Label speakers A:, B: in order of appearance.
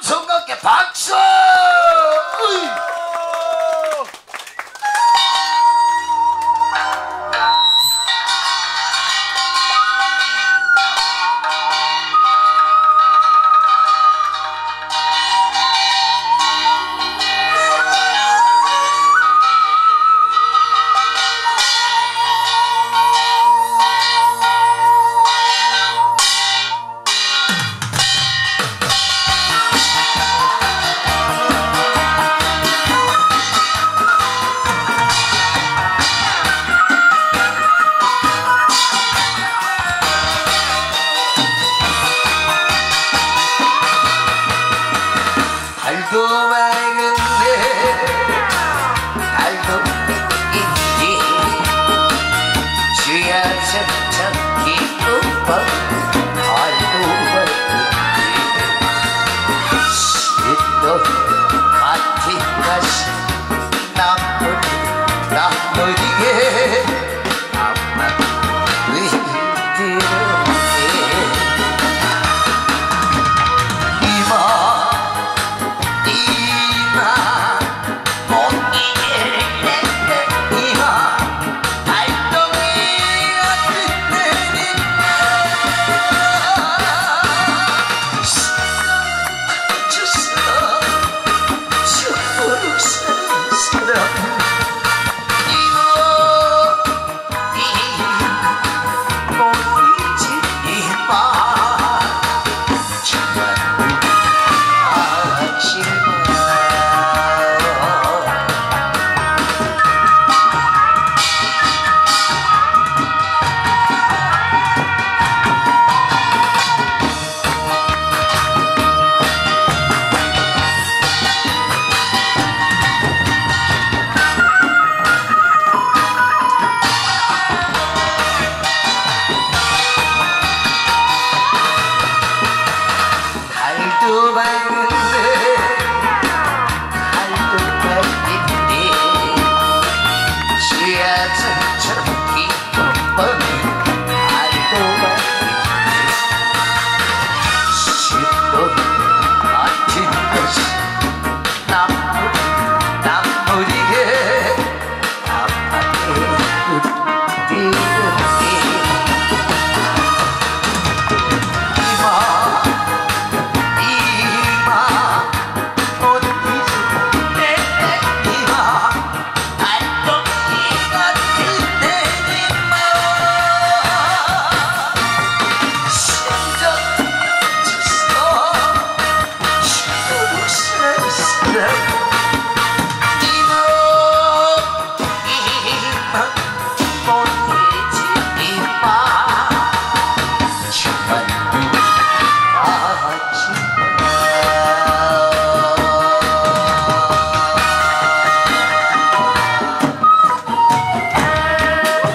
A: 마음 정각게 반 달고 맑은데 달고 있지. 주야 참참 기쁨 tu ban